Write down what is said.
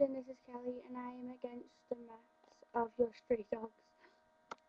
This is Kelly and I am against the mess of your stray dogs.